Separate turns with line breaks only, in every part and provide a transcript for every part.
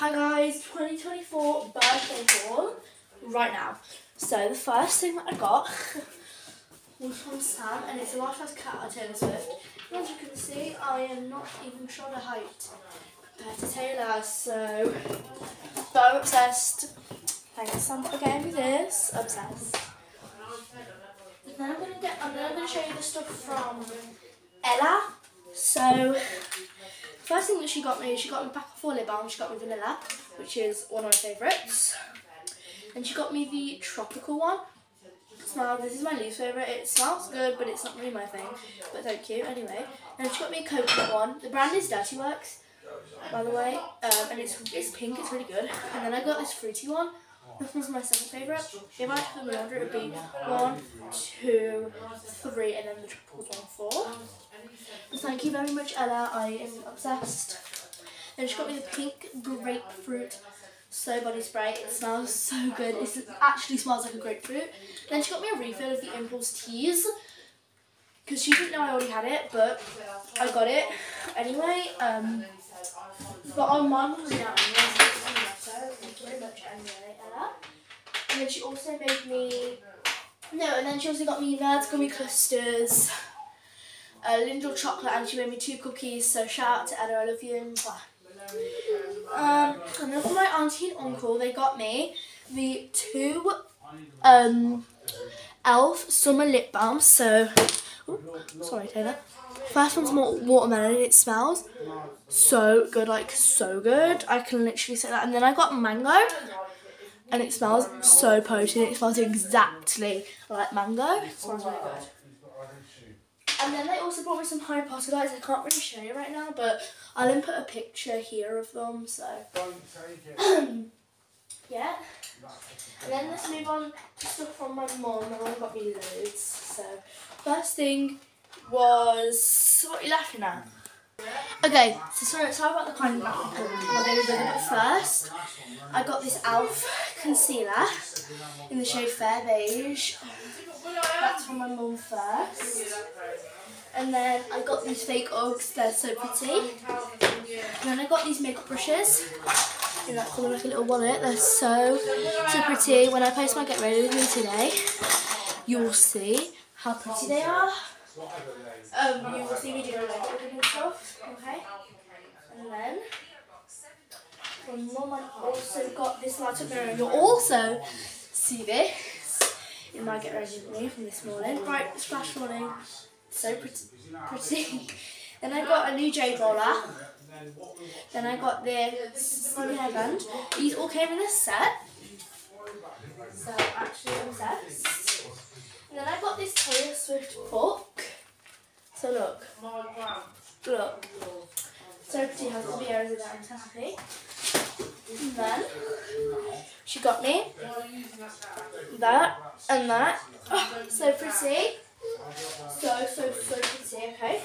Hi guys, 2024 birthday haul right now. So the first thing that I got was from Sam and it's a life size cat by Taylor Swift. And as you can see, I am not even sure shoulder height compared to Taylor, so but I'm obsessed. Thanks Sam for getting me this. Obsessed. Then I'm gonna get I'm gonna show you the stuff from Ella. So First thing that she got me, she got me pack of four lip balm, she got me vanilla, which is one of my favourites. And she got me the tropical one. Smell, this is my least favourite. It smells good, but it's not really my thing. But thank you, anyway. And she got me a coconut one. The brand is Dirty Works, by the way. Um, and it's, it's pink, it's really good. And then I got this fruity one. This one's my second favourite. If I had to put order, it would be one, two, three, and the triple one, four. Thank you very much, Ella. I am obsessed. Then she got me the pink grapefruit so body spray. It smells so good. It actually smells like a grapefruit. Then she got me a refill of the Impulse Teas because she didn't know I already had it, but I got it anyway. Um, but on mine was down. Thank you very much, Ella. And then she also made me. No, and then she also got me Nerds Gummy Uh, Lindor chocolate and she made me two cookies. So shout out to Ella, I love you. Um, and then for my auntie and uncle, they got me the two um, Elf summer lip balms. So, sorry Taylor. First one's more watermelon it smells so good, like so good. I can literally say that. And then I got mango and it smells so potent. It smells exactly like mango. It smells really good. And then they also brought me some Harry Potter lights. I can't really show you right now, but I'll input a picture here of them. So yeah. And then let's move on to stuff from my mum. My mum got me loads. So first thing was what are you laughing at? Okay, so sorry, sorry about the kind of but first I got this Elf concealer in the shade Fair Beige. That's from my mum first. And then I got these fake Uggs, they're so pretty. And then I got these makeup brushes in that colour like a little wallet. They're so, so pretty. When I post my Get Ready With Me today, you'll see how pretty they are. Um, you will see me doing makeup and stuff, okay? And then from mum I also got this light mirror. You'll also see this in my Get Ready With Me from this morning. Bright splash morning. So pretty. then I got a new jade roller. Then I got this hairband. These all came in a set. So actually obsessed. And then I got this Taylor Swift book. So look. Look. So pretty has all the areas of that. I'm happy. And then she got me that and that. Oh, so pretty. So, so, so pretty, okay?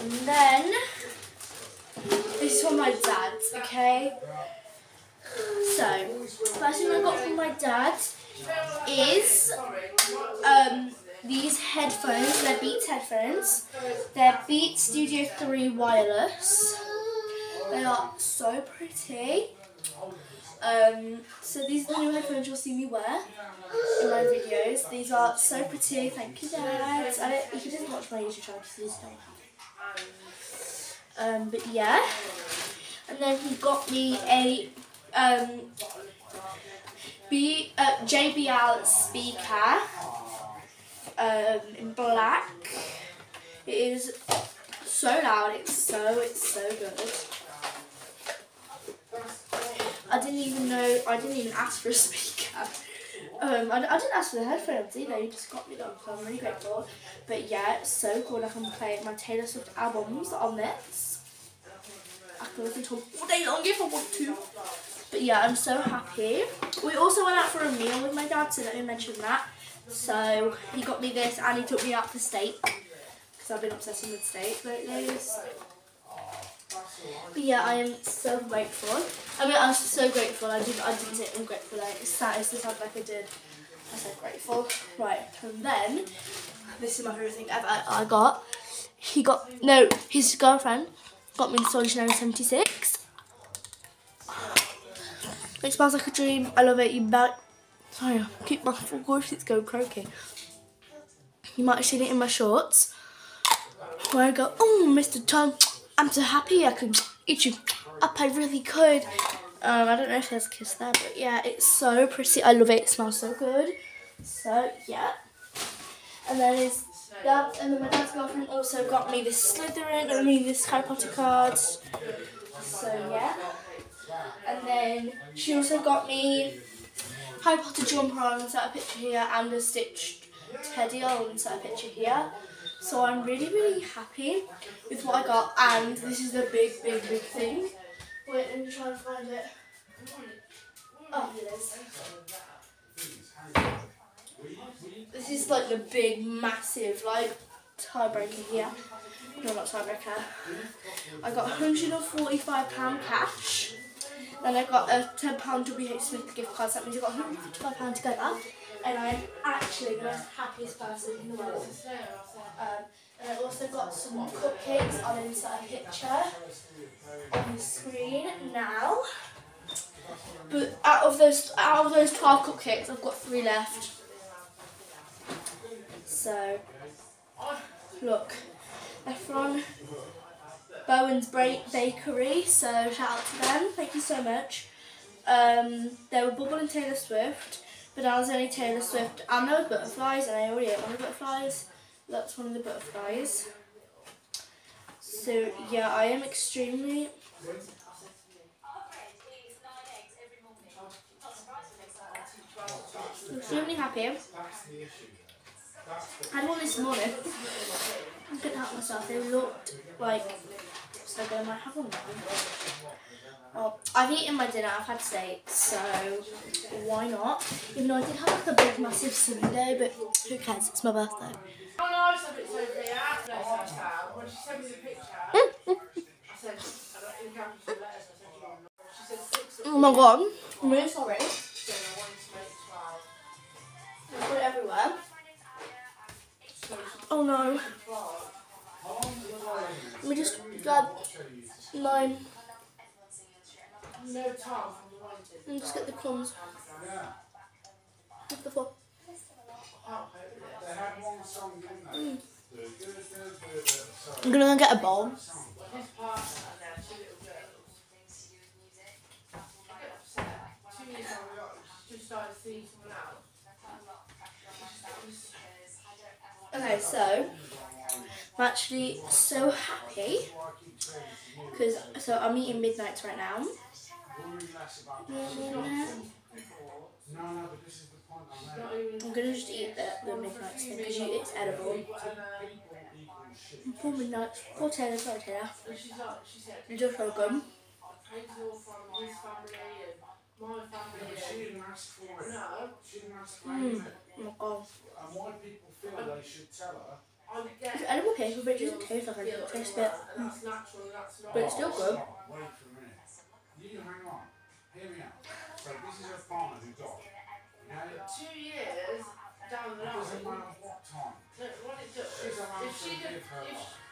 And then, this is my dad, okay? So, first thing I got from my dad is um, these headphones, they're Beats headphones. They're Beats Studio 3 wireless. They are so pretty. Um, so these are the new headphones you'll see me wear in my videos. These are so pretty. Thank you, Dad. I, if you didn't watch my YouTube channel, please don't um, but yeah. And then he got me a um, B, uh, JBL speaker um, in black. It is so loud. It's so, it's so good. I didn't even know, I didn't even ask for a speaker. Um, I, I didn't ask for the headphones either, you just got me them, so I'm really grateful. But yeah, it's so cool, I can play my Taylor Swift albums on this. I can listen to them all day long if I want to. But yeah, I'm so happy. We also went out for a meal with my dad, so let me mention that. So he got me this and he took me out for steak. Because I've been obsessing with steak lately. So. But yeah, I am so grateful. I mean, I'm so grateful. I didn't, I didn't say I'm grateful. Like, to sound like I did. I said grateful. Right, and then, this is my favourite thing ever I got. He got, no, his girlfriend got me the Solar 76. It smells like a dream. I love it. You might. Sorry, I keep my voice. It's going croaky. You might have seen it in my shorts where I go, oh, Mr. Tom, I'm so happy I could eat you up. I really could. Um, I don't know if there's a kiss there, but yeah, it's so pretty. I love it. It smells so good. So yeah. And then his dad, and then my dad's girlfriend also got me this Slytherin, I mean this Harry Potter card. So yeah. And then she also got me Harry Potter jumper on insert a picture here and a stitched teddy on insert a picture here. So I'm really, really happy with what I got. And this is the big, big, big thing. Wait, let me try and find it. Oh, here it is. This is like the big, massive, like, tiebreaker here. No, not tiebreaker. I got £145 cash. Then I got a £10 WH Smith gift card, so that means I got £155 together. And I'm actually the most happiest person in the world. Um, and I also got some cupcakes. Insert a picture on the screen now. But out of those out of those twelve cupcakes, I've got three left. So look, they're from Bowen's Bakery. So shout out to them. Thank you so much. Um, they were Bubble and Taylor Swift, but I was only Taylor Swift and those butterflies, and I already ate one of the butterflies. That's one of the butterflies. So yeah, I am extremely extremely happy. I had one this morning. I couldn't help myself. They looked like so good. I might have one now. Well, I've eaten my dinner, I've had steak, so why not? Even though I did have like a big massive Sunday, but who cares, it's my birthday. Oh no, I said it's over here. When she sent me the picture, hmm. I said, I don't think She said. Oh my god, I'm really sorry. I put it everywhere. Oh no. Let me just grab mine. And just get the crumbs. With the fork. Mm. I'm gonna go get a bowl. Okay, so I'm actually so happy because so I'm eating midnights right now. I'm gonna just eat the, the midnight thing because it's edible. Poor midnight. Poor Taylor, sorry Taylor. You're just so good. Mm. Oh my god. And why people feel they should tell her. It's edible paper, but it doesn't taste like anything. It tastes a bit. Mm. But it's still good. Wait for a minute. You hang on. Hear me out. So this is a farmer who died. Two years down the line. Doesn't matter what time. Look, what it does. If she did, if,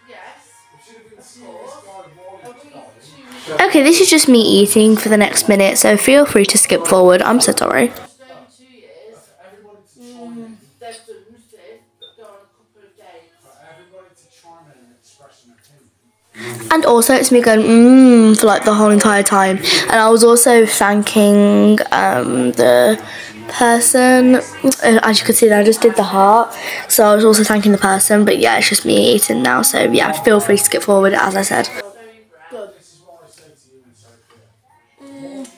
yes. Okay, this is just me eating for the next minute, so feel free to skip forward. I'm so sorry. And also, it's me going mmm for like the whole entire time. And I was also thanking um, the person. As you can see, that I just did the heart. So I was also thanking the person. But yeah, it's just me eating now. So yeah, feel free to skip forward, as I said. Mm.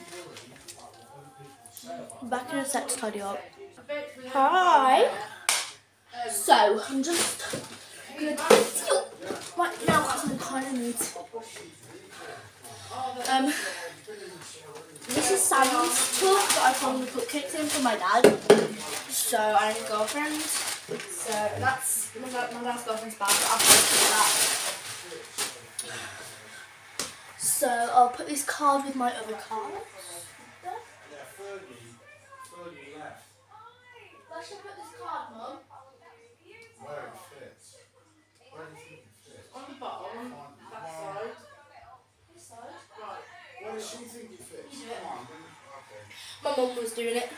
Back in a sec to tidy up. Hi. So, I'm just going to I'm kind of need Um, this is Sam's talk that I found the cupcakes in for my dad. So I have a girlfriend. So that's my, my dad's girlfriend's bag. I'll put that. So I'll put this card with my other cards. Yeah, 30, 30 left. Where should I put this card, Mum? Where it fits. It? On. My mum was doing it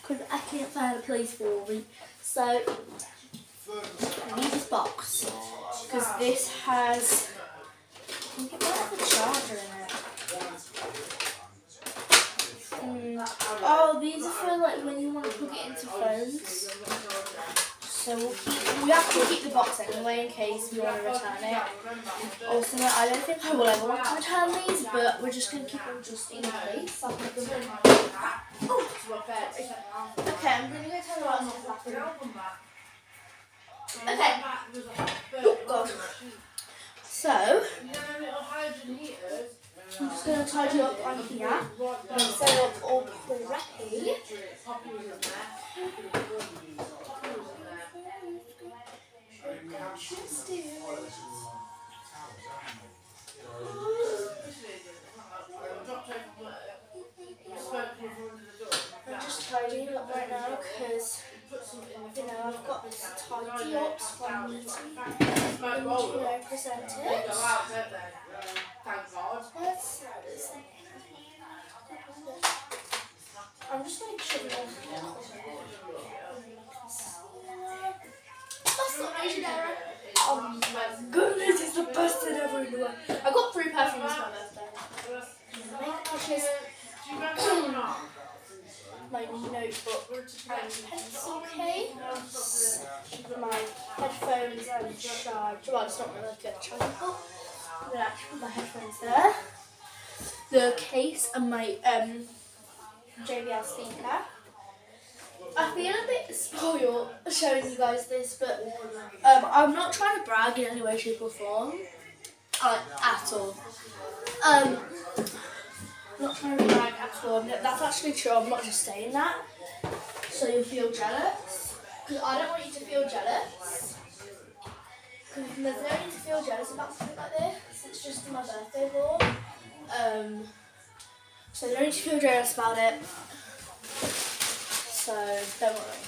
because I can't find a place for me. So I need this box because this has. Charger in it. Mm. Oh, these are for like when you want to plug it into phones. So we'll keep, we have to keep the box anyway in case we want to return it. Also, I don't think I will ever want to return these, but we're just going to keep them just in case. Oh. Okay, I'm going to go the lights off. Okay. Oh, God. So, I'm just going to tidy up on here up all preppy. I'm just tidying up right now because you know I've got this tidy ups from meeting and you know presented. Let's I'm just gonna chill That's not Asian era. Oh my goodness, it's the best thing ever in the world. I got three perfumes for my birthday. My notebook and pencil case, my headphones and charge. Well, it's not really like a. Then actually put my headphones there. The case and my um, JBL speaker. I feel a bit spoiled showing you guys this, but um, I'm not trying to brag in any way, shape, or form. Uh, at all. Um, not trying to brag at all. That's actually true. I'm not just saying that. So you feel jealous. Because I don't want you to feel jealous. Because there's no need to feel jealous about something like this. It's just my birthday vlog. Um, so don't need to feel jealous about it. So don't worry.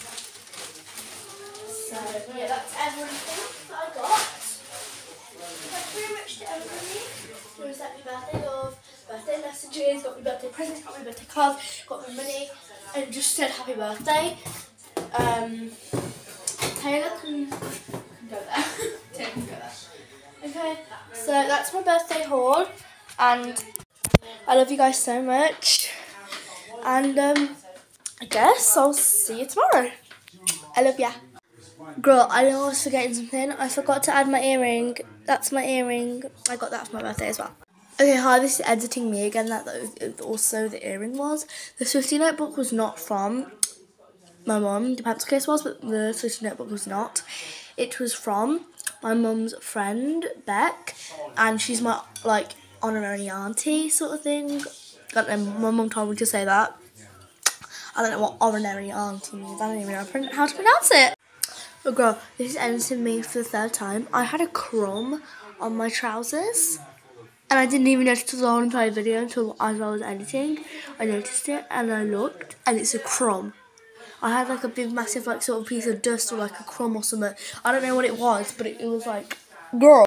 So yeah, that's everything that I got. That's pretty much to everything. It was happy birthday love, birthday messages, got me birthday presents, got me birthday cards, got me money, and just said happy birthday. Um, Taylor can, can go there. Taylor can go there. Okay, so that's my birthday haul, and I love you guys so much. And um, I guess I'll see you tomorrow. I love ya. Girl, I was forgetting something. I forgot to add my earring. That's my earring. I got that for my birthday as well. Okay, hi, this is editing me again. That also the earring was. The Swifty notebook was not from my mum. The pencil case was, but the Swifty notebook was not. It was from my mum's friend, Beck, and she's my, like, honorary auntie sort of thing. Know, my mum told me to say that. I don't know what honorary auntie means. I don't even know how to pronounce it. But girl, this is editing me for the third time. I had a crumb on my trousers. And I didn't even notice the whole entire video until as I was editing. I noticed it and I looked and it's a crumb. I had like a big massive like sort of piece of dust or like a crumb or something. I don't know what it was, but it, it was like, girl.